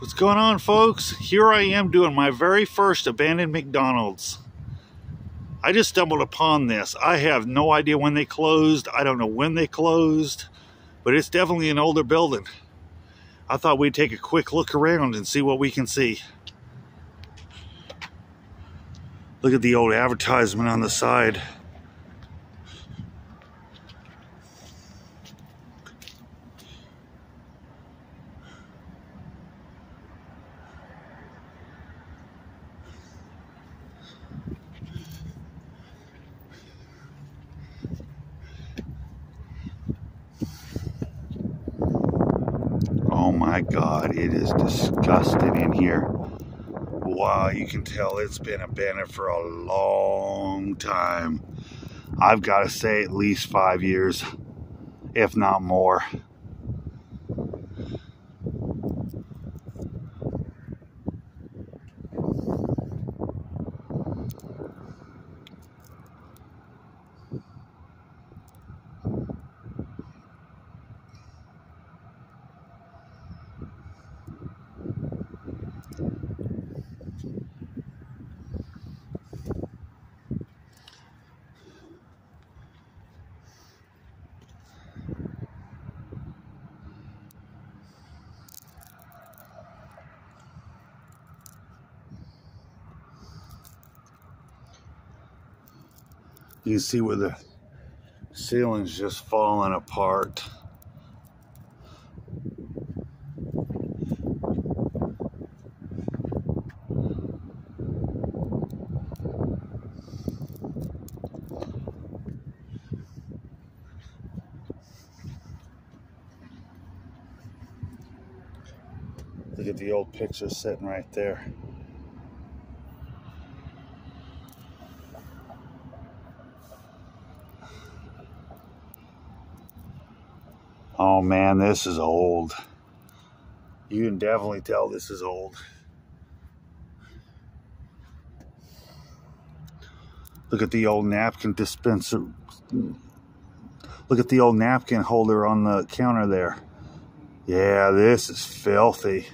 What's going on, folks? Here I am doing my very first abandoned McDonald's. I just stumbled upon this. I have no idea when they closed. I don't know when they closed, but it's definitely an older building. I thought we'd take a quick look around and see what we can see. Look at the old advertisement on the side. Oh my God, it is disgusting in here. Wow, you can tell it's been abandoned for a long time. I've got to say at least five years, if not more. You can see where the ceiling's just falling apart. Look at the old picture sitting right there. Oh man, this is old. You can definitely tell this is old. Look at the old napkin dispenser. Look at the old napkin holder on the counter there. Yeah, this is filthy.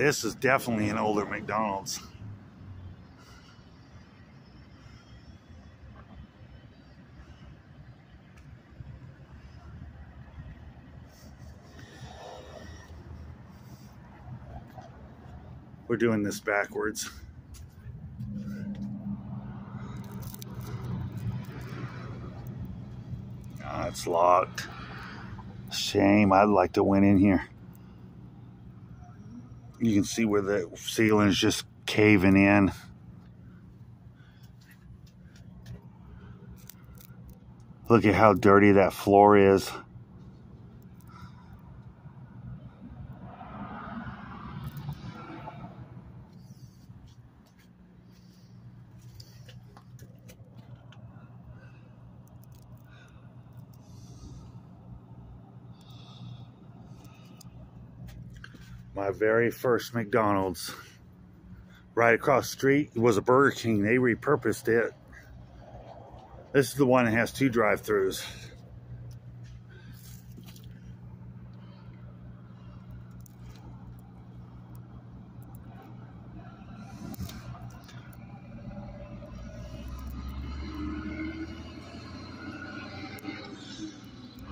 This is definitely an older McDonald's. We're doing this backwards. Ah, it's locked. Shame. I'd like to win in here you can see where the ceiling is just caving in. Look at how dirty that floor is. My very first McDonald's. Right across the street was a Burger King. They repurposed it. This is the one that has two drive-throughs.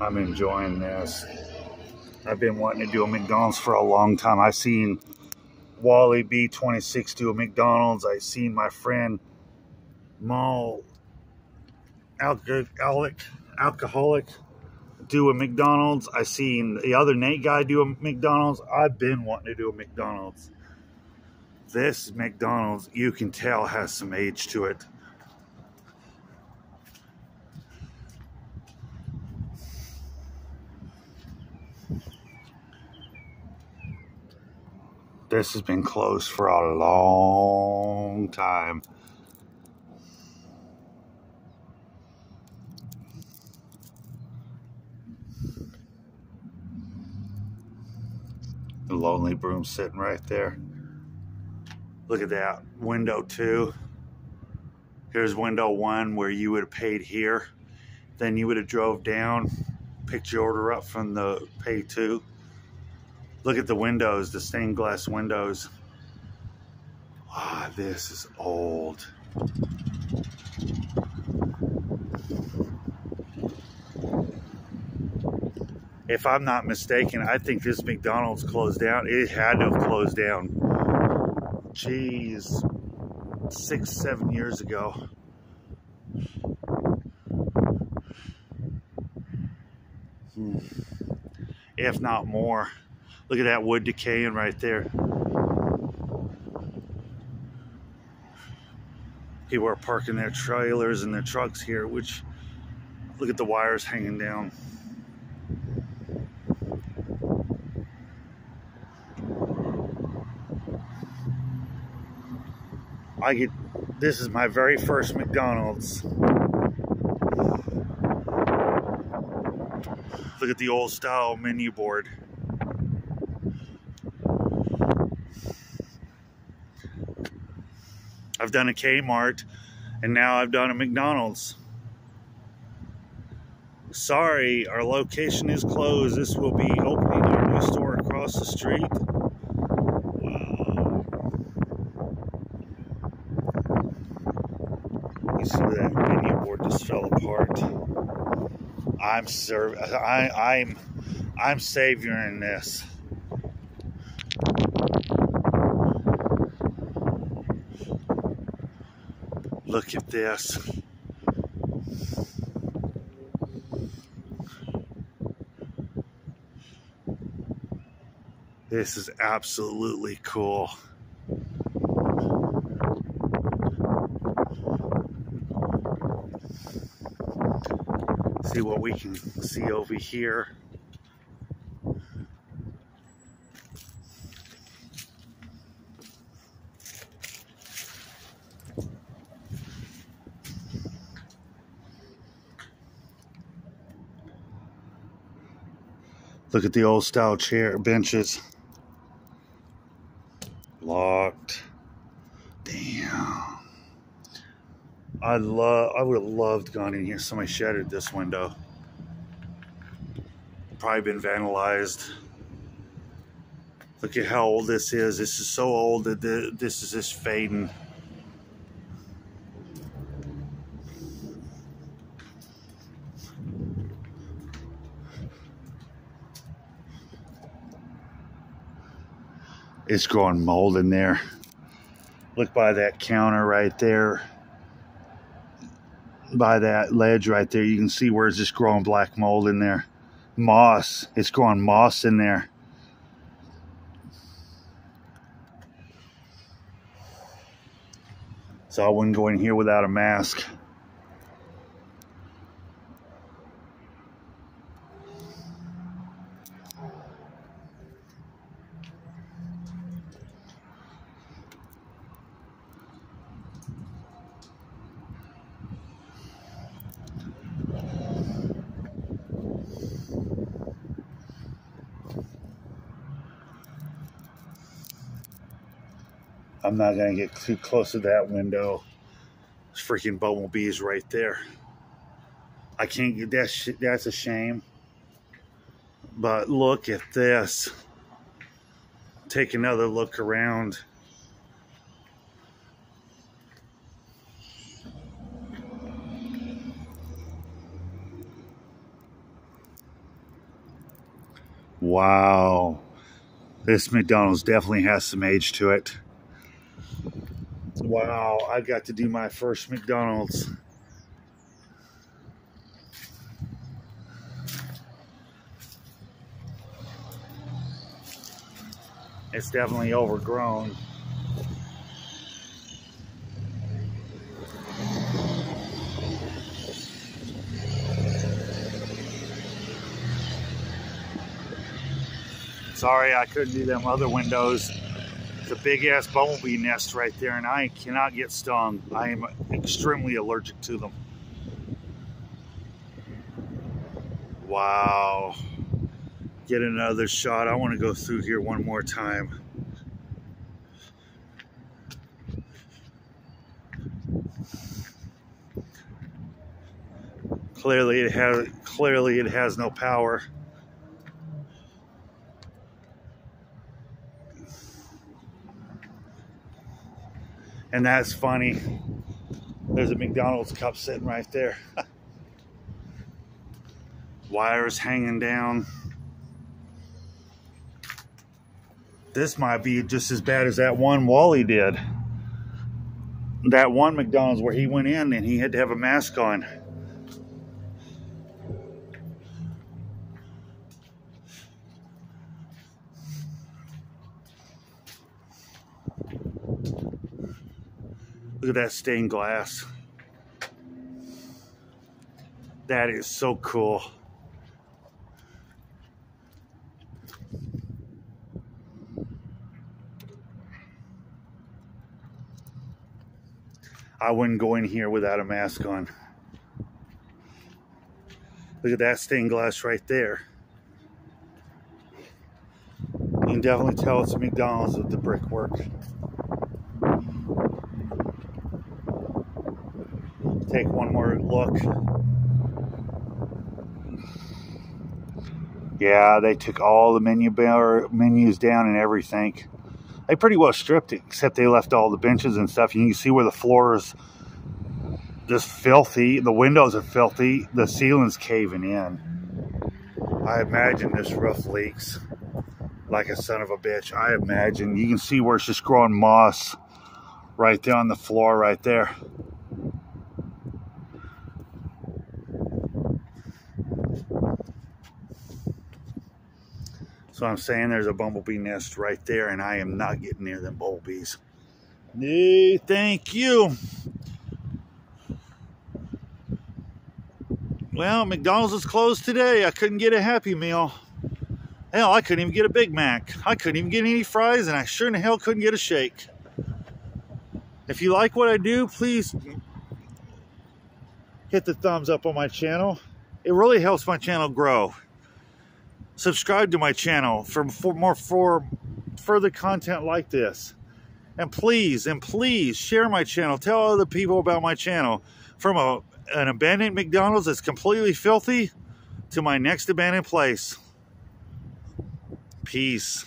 I'm enjoying this. I've been wanting to do a McDonald's for a long time. I've seen Wally B26 do a McDonald's. I've seen my friend Mal Alcoholic, Alcoholic do a McDonald's. I've seen the other Nate guy do a McDonald's. I've been wanting to do a McDonald's. This McDonald's, you can tell, has some age to it. This has been closed for a long time. The lonely broom sitting right there. Look at that window too. Here's window one where you would have paid here. Then you would have drove down, picked your order up from the pay two. Look at the windows, the stained glass windows. Ah, this is old. If I'm not mistaken, I think this McDonald's closed down. It had to have closed down. Jeez, six, seven years ago. Hmm. If not more. Look at that wood decaying right there. People are parking their trailers and their trucks here, which look at the wires hanging down. I get this is my very first McDonald's. Look at the old style menu board. I've done a Kmart and now I've done a McDonald's. Sorry, our location is closed. This will be opening our new store across the street. Wow. You see that menu board just fell apart. I'm serv I I'm I'm savoring this. Look at this. This is absolutely cool. See what we can see over here. Look at the old style chair benches. Locked. Damn. I love I would have loved gone in here. Somebody shattered this window. Probably been vandalized. Look at how old this is. This is so old that this is just fading. It's growing mold in there. Look by that counter right there. By that ledge right there, you can see where it's just growing black mold in there. Moss. It's growing moss in there. So I wouldn't go in here without a mask. I'm not going to get too close to that window. There's freaking bumblebees right there. I can't get that shit. That's a shame. But look at this. Take another look around. Wow. This McDonald's definitely has some age to it. Wow, I got to do my first McDonald's. It's definitely overgrown. Sorry I couldn't do them other windows. It's a big ass bumblebee nest right there and I cannot get stung. I am extremely allergic to them. Wow. Get another shot. I want to go through here one more time. Clearly it has clearly it has no power. And that's funny. There's a McDonald's cup sitting right there. Wires hanging down. This might be just as bad as that one Wally did. That one McDonald's where he went in and he had to have a mask on. Look at that stained glass. That is so cool. I wouldn't go in here without a mask on. Look at that stained glass right there. You can definitely tell it's a McDonald's with the brickwork. Take one more look. Yeah, they took all the menu bar menus down and everything. They pretty well stripped it, except they left all the benches and stuff. You can see where the floor is just filthy. The windows are filthy. The ceiling's caving in. I imagine this roof leaks like a son of a bitch. I imagine. You can see where it's just growing moss right there on the floor right there. So I'm saying there's a bumblebee nest right there and I am not getting near them bumblebees. No, thank you. Well, McDonald's is closed today. I couldn't get a Happy Meal. Hell, I couldn't even get a Big Mac. I couldn't even get any fries, and I sure in the hell couldn't get a shake. If you like what I do, please hit the thumbs up on my channel. It really helps my channel grow subscribe to my channel for, for more for further content like this. And please, and please share my channel. Tell other people about my channel. From a, an abandoned McDonald's that's completely filthy to my next abandoned place. Peace.